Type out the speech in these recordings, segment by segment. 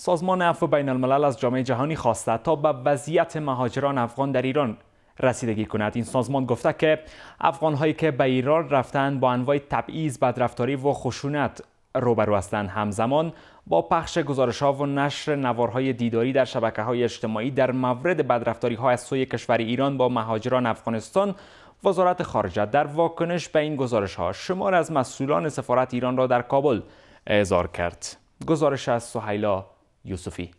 سازمان عفو بین الملل از جامعه جهانی خواسته تا به وضعیت مهاجران افغان در ایران رسیدگی کند. این سازمان گفته که افغان هایی که به ایران رفتند با انواع تبعیض بدرفتاری و خشونت روبرو هستند. همزمان با پخش گزارش ها و نشر نوارهای دیداری در شبکه های اجتماعی در مورد بدرفتاری ها از سوی کشور ایران با مهاجران افغانستان وزارت خارجه در واکنش به این گزارش ها شمار از مسئولان سفارت ایران را در کابل اعزار کرد. گزارش از سهیلا یوسفی.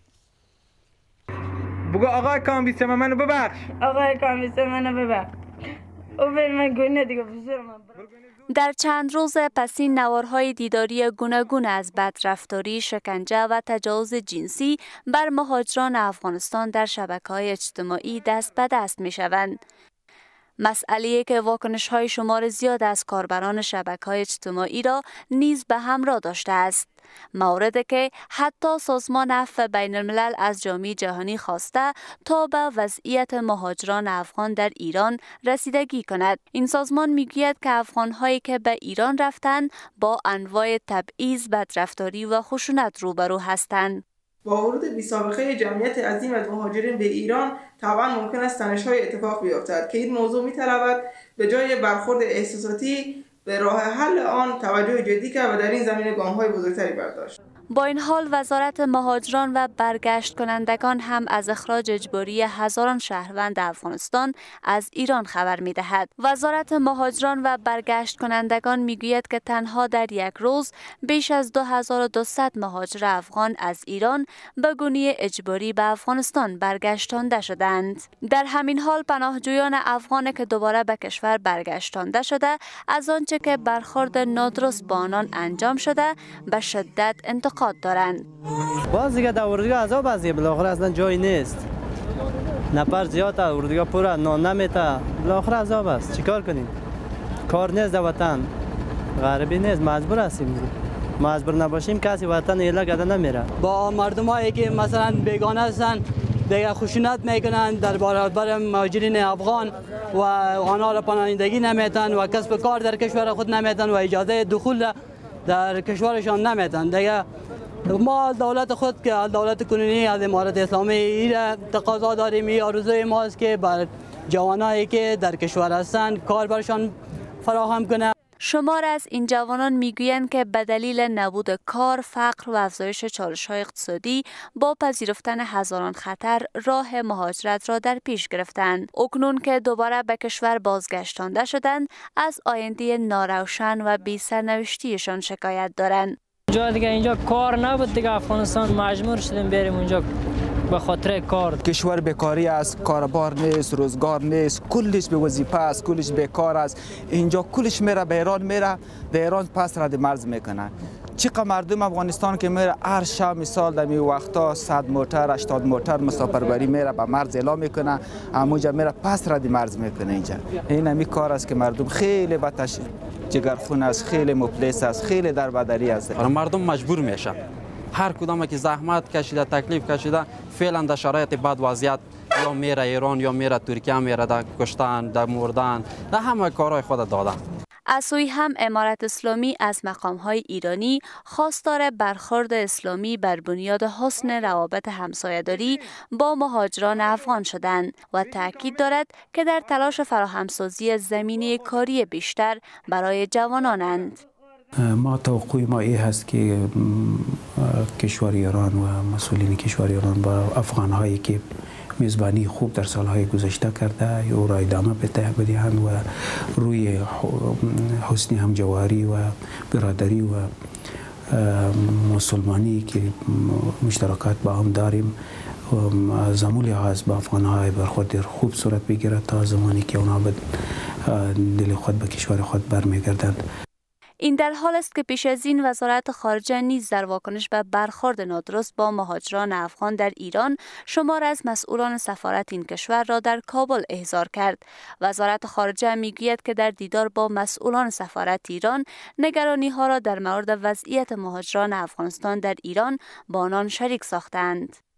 بگو آقای کامبیسه منو ببخش. آقای کامبیسه منو ببخش. در چند روز پس این نوارهای دیداری گوناگون از بدرفتاری، شکنجه و تجاوز جنسی بر مهاجران افغانستان در شبکه های اجتماعی دست به دست می شوند. مسئله که واکنش های شمار زیاد از کاربران شبکه های اجتماعی را نیز به همراه داشته است. موردی که حتی سازمان عفو بین الملل از جامعه جهانی خواسته تا به وضعیت مهاجران افغان در ایران رسیدگی کند این سازمان می‌گوید که افغان هایی که به ایران رفتند با انواع تبعیض بدرفتاری و خشونت روبرو هستند با ورود بی سابقه جمعیت عظیم از مهاجرین به ایران طبعا ممکن است تنش های اتفاق بیفتد که این موضوع می به جای برخورد احساساتی به راه حل آن توجه جدی کرد و در این زمینه گام های بزرگتری برداشت. با این حال وزارت مهاجران و برگشت کنندگان هم از اخراج اجباری هزاران شهروند افغانستان از ایران خبر می دهد. وزارت مهاجران و برگشت کنندگان می گوید که تنها در یک روز بیش از 2200 مهاجر افغان از ایران به گونی اجباری به افغانستان برگشتانده شدند. در همین حال پناهجویان افغان که دوباره به کشور برگشتانده شده از آنچه که برخورد نادرست با آنان انجام شده به شدت انتقاد انتقاد دارند باز دیگه در اردوگاه عذاب است بالاخره اصلا جایی نیست. نفر زیاد اردوگاه پر نان نمیته بالاخره عذاب است. چیکار کنیم؟ کار نیست در وطن. غربی نیست. مجبور هستیم. مجبور نباشیم. کسی وطن ایلا گده نمیره با مردمایی که مثلا بیگانه هستن دیگه خشونت می‌کنن در برابر مهاجرین افغان و آنها را پناهندگی نمیتن و کسب کار در کشور خود نمیتن و اجازه دخول در کشورشان نمیتن دیگه ما دولت خود که دولت کنونی از امارت اسلامی این تقاضا داریم. این آرزوی ماست که بر جوانایی که در کشور هستند کار برشان فراهم کنه شمار از این جوانان می‌گویند که به دلیل نبود کار، فقر و افزایش چالش های اقتصادی با پذیرفتن هزاران خطر راه مهاجرت را در پیش گرفتند. اکنون که دوباره به کشور بازگشتانده شدند، از آینده ناروشن و بی سرنوشتیشان شکایت دارند. جا دیگه اینجا کار نبود دیگه افغانستان مجبور شدیم بریم اونجا به خاطر کار. کشور بیکاری است کاربار نیست روزگار نیست کلش به وظیفه است کلش بیکار است. اینجا کلش میره به ایران میره به ایران پس رد مرز می‌کنه. چقدر مردم افغانستان که میره هر شب مثال در می وقتا 100 موتر 80 موتر مسافربری میره به مرز اعلام می‌کنه همونجا میره پس رد مرز می‌کنه اینجا. این همی کار است که مردم خیلی بتش جگرخون است خیلی مفلس است خیلی در بدری است. مردم مجبور میشن. هر کدام که زحمت کشیده تکلیف کشیده فعلا در شرایط بد وضعیت یا میره ایران یا میره ترکیه میره در کشتن در مردن در همه کارهای خود دادن از سوی هم امارت اسلامی از های ایرانی خواستار برخورد اسلامی بر بنیاد حسن روابط همسایه‌داری با مهاجران افغان شدند و تاکید دارد که در تلاش فراهمسازی زمینه کاری بیشتر برای جوانانند. ما توقع ما ای هست که کشور ایران و مسئولین کشور ایران با افغان هایی که میزبانی خوب در سالهای گذشته کرده او را ادامه بدهند و روی حسن همجواری و برادری و مسلمانی که مشترکات با هم داریم زمولی از با افغان های برخورد خوب صورت بگیرد تا زمانی که اونا به دل خود به کشور خود برمیگردند. این در حال است که پیش از این وزارت خارجه نیز در واکنش به برخورد نادرست با مهاجران افغان در ایران شمار از مسئولان سفارت این کشور را در کابل احضار کرد. وزارت خارجه می‌گوید که در دیدار با مسئولان سفارت ایران نگرانی ها را در مورد وضعیت مهاجران افغانستان در ایران با آنان شریک ساختند.